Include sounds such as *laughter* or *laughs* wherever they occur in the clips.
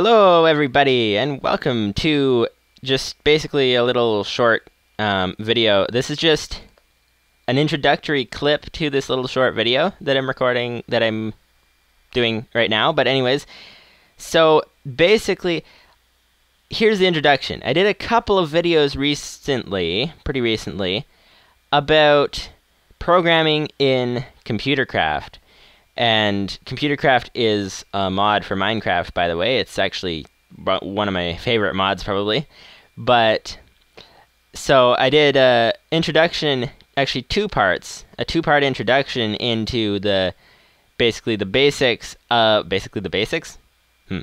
Hello, everybody, and welcome to just basically a little short um, video. This is just an introductory clip to this little short video that I'm recording, that I'm doing right now. But anyways, so basically, here's the introduction. I did a couple of videos recently, pretty recently, about programming in Computercraft. And Computercraft is a mod for Minecraft, by the way. It's actually one of my favorite mods, probably. But so I did a introduction, actually two parts, a two-part introduction into the basically the basics. Uh, basically the basics. Hmm.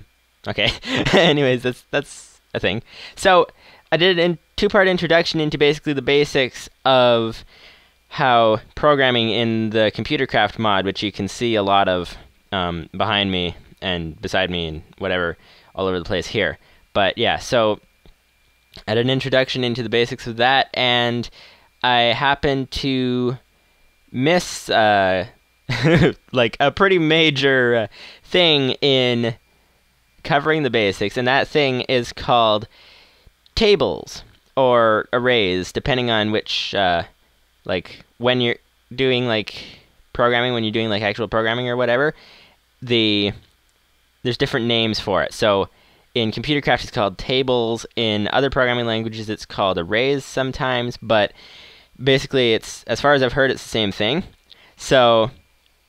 Okay. *laughs* Anyways, that's that's a thing. So I did a two-part introduction into basically the basics of how programming in the Computercraft mod, which you can see a lot of um, behind me and beside me and whatever all over the place here. But yeah, so I had an introduction into the basics of that, and I happened to miss uh, *laughs* like a pretty major uh, thing in covering the basics, and that thing is called tables or arrays, depending on which uh, like when you're doing like programming, when you're doing like actual programming or whatever, the there's different names for it. So in computer Computercraft it's called tables. In other programming languages it's called arrays sometimes, but basically it's as far as I've heard it's the same thing. So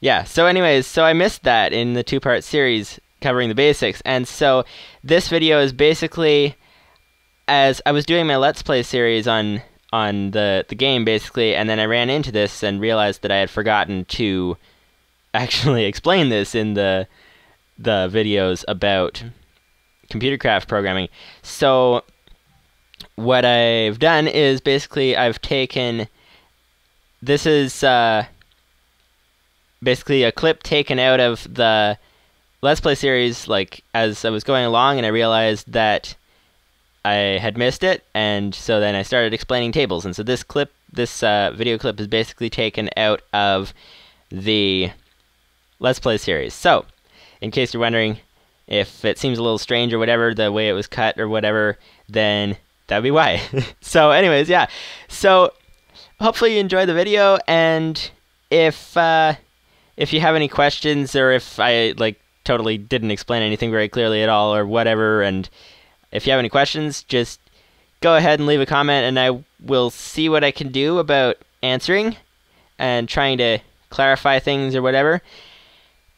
yeah, so anyways, so I missed that in the two-part series covering the basics. And so this video is basically as I was doing my Let's Play series on on the the game basically, and then I ran into this and realized that I had forgotten to actually *laughs* explain this in the the videos about Computercraft programming. So what I've done is basically I've taken this is uh, basically a clip taken out of the Let's Play series like as I was going along and I realized that I had missed it, and so then I started explaining tables. And so this clip, this uh, video clip, is basically taken out of the Let's Play series. So, in case you're wondering if it seems a little strange or whatever, the way it was cut or whatever, then that'd be why. *laughs* so, anyways, yeah. So, hopefully you enjoy the video, and if uh, if you have any questions or if I like totally didn't explain anything very clearly at all or whatever, and if you have any questions, just go ahead and leave a comment, and I will see what I can do about answering and trying to clarify things or whatever.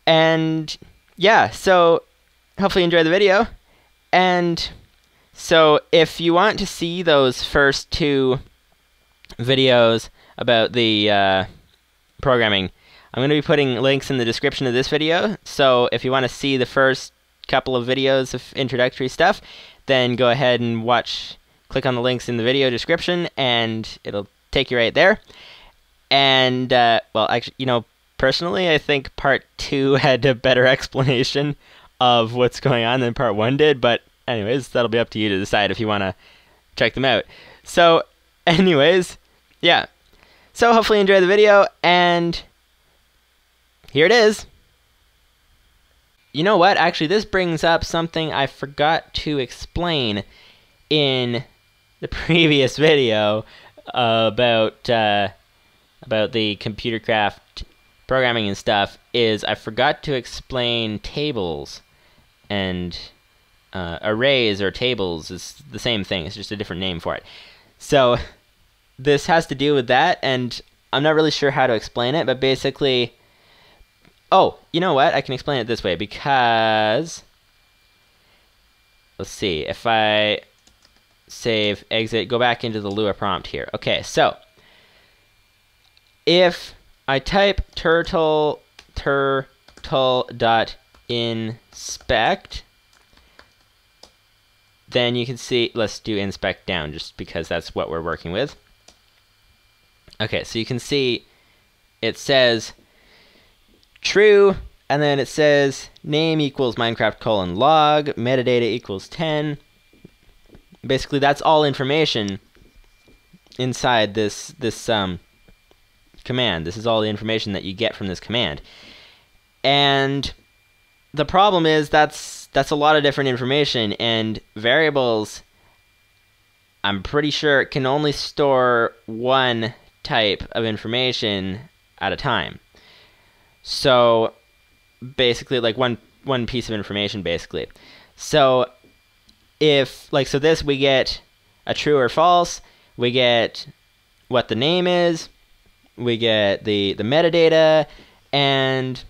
And yeah, so hopefully you enjoy the video. And so if you want to see those first two videos about the uh, programming, I'm going to be putting links in the description of this video. So if you want to see the first couple of videos of introductory stuff, then go ahead and watch, click on the links in the video description, and it'll take you right there. And, uh, well, actually, you know, personally, I think part two *laughs* had a better explanation of what's going on than part one did, but, anyways, that'll be up to you to decide if you want to check them out. So, *laughs* anyways, yeah. So, hopefully, you enjoy the video, and here it is you know what? Actually, this brings up something I forgot to explain in the *laughs* previous video about uh, about the Computercraft programming and stuff. Is I forgot to explain tables and uh, arrays or tables is the same thing. It's just a different name for it. So *laughs* this has to do with that, and I'm not really sure how to explain it, but basically Oh, you know what? I can explain it this way because let's see if I save exit go back into the Lua prompt here okay so if I type turtle turtle dot inspect then you can see let's do inspect down just because that's what we're working with okay so you can see it says true, and then it says name equals Minecraft colon log, metadata equals 10. Basically, that's all information inside this this um, command. This is all the information that you get from this command. And the problem is that's that's a lot of different information and variables I'm pretty sure it can only store one type of information at a time. So basically like one one piece of information basically. So if like so this we get a true or false, we get what the name is, we get the the metadata and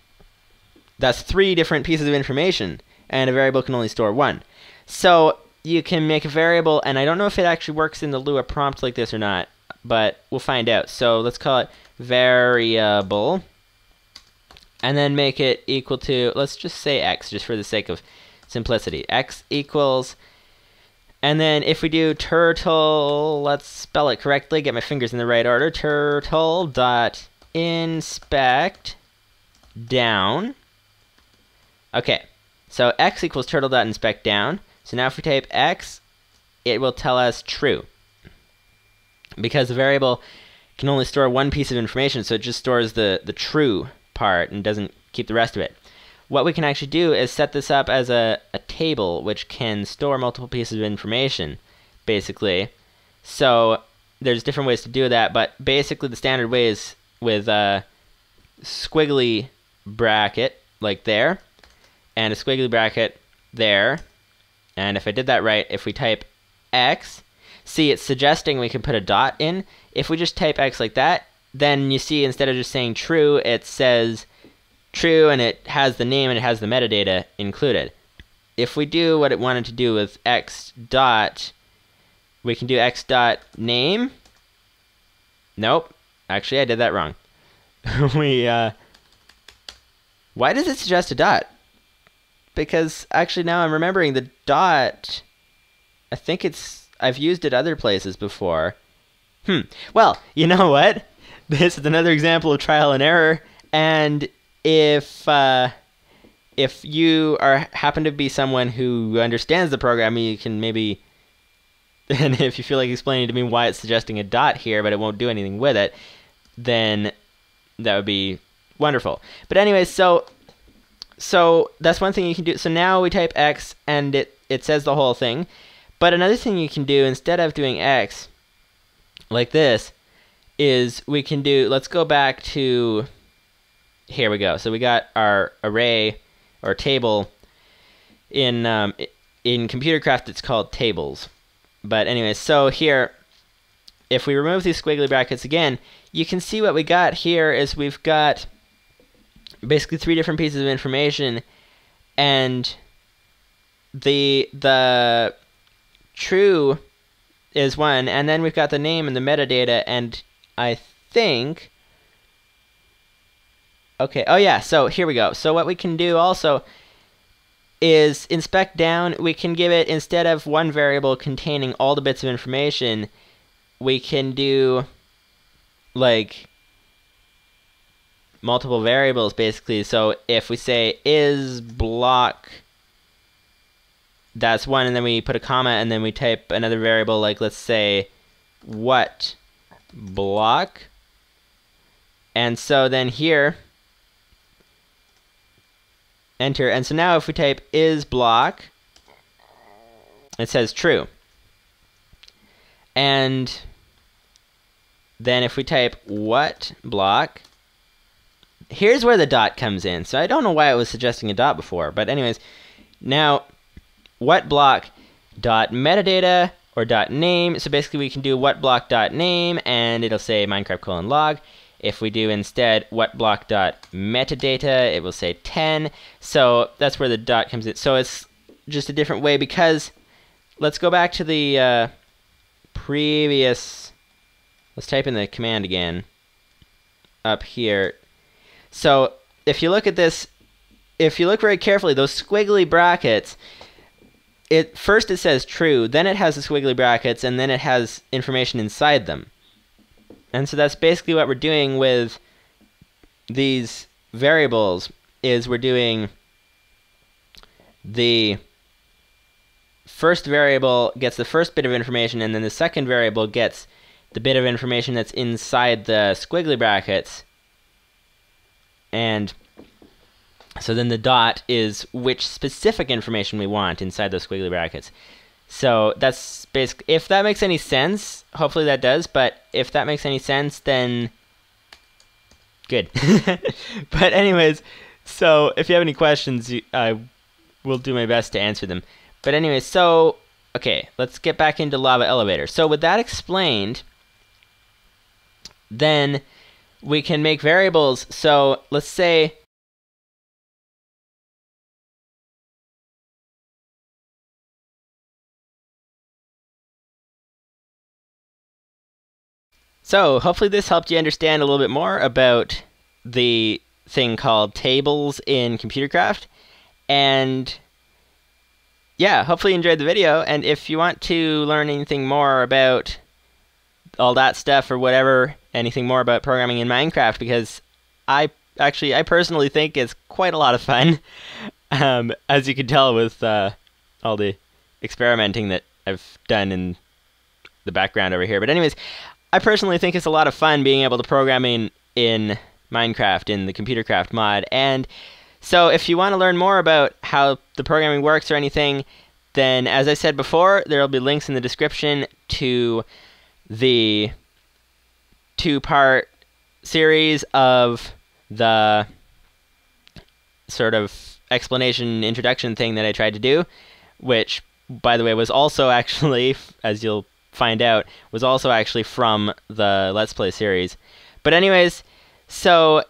that's three different pieces of information and a variable can only store one. So you can make a variable and I don't know if it actually works in the Lua prompt like this or not, but we'll find out. So let's call it variable and then make it equal to let's just say x just for the sake of simplicity. x equals and then if we do turtle, let's spell it correctly, get my fingers in the right order. Turtle dot inspect down. Okay, so x equals turtle dot inspect down. So now if we type x, it will tell us true. Because the variable can only store one piece of information, so it just stores the, the true part and doesn't keep the rest of it what we can actually do is set this up as a, a table which can store multiple pieces of information, basically. So there's different ways to do that, but basically the standard way is with a squiggly bracket like there, and a squiggly bracket there. And if I did that right, if we type x, see it's suggesting we can put a dot in. If we just type x like that, then you see instead of just saying true, it says true and it has the name and it has the metadata included. If we do what it wanted to do with x dot, we can do x dot name. Nope. Actually, I did that wrong. *laughs* we, uh, why does it suggest a dot? Because actually now I'm remembering the dot, I think it's, I've used it other places before. Hmm. Well, you know *laughs* what? This is another example of trial and error, and if uh, if you are happen to be someone who understands the program, you can maybe, *laughs* and if you feel like explaining to me why it's suggesting a dot here, but it won't do anything with it, then that would be wonderful. But anyways, so so that's one thing you can do. So now we type x and it it says the whole thing. But another thing you can do instead of doing x like this is we can do let's go back to here we go. So we got our array or table in um, in ComputerCraft. It's called tables. But anyway, so here, if we remove these squiggly brackets again, you can see what we got here is we've got basically three different pieces of information, and the the true is one, and then we've got the name and the metadata, and I think Okay, oh yeah, so here we go. So what we can do also is inspect down, we can give it, instead of one variable containing all the bits of information, we can do like multiple variables basically. So if we say is block, that's one, and then we put a comma, and then we type another variable like let's say what block. And so then here enter. And so now if we type is block, it says true. And then if we type what block, here's where the dot comes in. So I don't know why it was suggesting a dot before, but anyways, now what block dot metadata or dot name. So basically we can do what block dot name and it'll say Minecraft colon log. If we do instead what block dot metadata, it will say 10. So that's where the dot comes in. So it's just a different way because let's go back to the uh, previous. Let's type in the command again up here. So if you look at this, if you look very carefully, those squiggly brackets, it first it says true, then it has the squiggly brackets, and then it has information inside them. And so that's basically what we're doing with these variables is we're doing the first variable gets the first bit of information and then the second variable gets the bit of information that's inside the squiggly brackets and So then the dot is which specific information we want inside those squiggly brackets. So that's basically, if that makes any sense, hopefully that does, but if that makes any sense, then good. *laughs* but anyways, so if you have any questions, I will do my best to answer them. But anyways, so, okay, let's get back into Lava Elevator. So with that explained, then we can make variables. So let's say So, hopefully, this helped you understand a little bit more about the thing called tables in Computercraft. And yeah, hopefully, you enjoyed the video. And if you want to learn anything more about all that stuff or whatever, anything more about programming in Minecraft, because I actually, I personally think it's quite a lot of fun. *laughs* Um, as you can tell with uh, all the experimenting that I've done in the background over here. But anyways, I personally think it's a lot of fun being able to program in, in Minecraft in the Computercraft mod. And so if you want to learn more about how the programming works or anything, then as I said before, there will be links in the description to the two-part series of the sort of explanation introduction thing that I tried to do, which by the way was also *laughs* actually as you'll find out was also actually from the Let's Play series. But anyways, so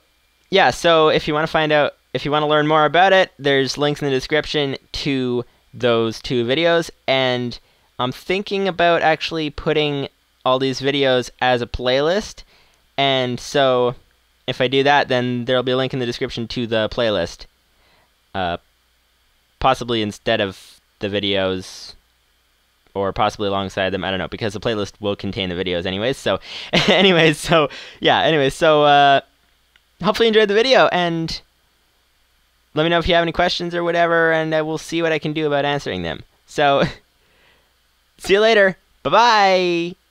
yeah, so if you want to find out, if you want to learn more about it, there's links in the description to those two videos, and I'm thinking about actually putting all these videos as a playlist, and so if I do that, then there'll be a link in the description to the playlist, uh, possibly instead of the videos or possibly alongside them. I don't know because the playlist will contain the videos anyways. So, *laughs* anyways, so yeah, anyways, so uh, hopefully you enjoyed the video and let me know if you have any questions or whatever, and I will see what I can do about answering them. So, *laughs* see you later. Bye bye.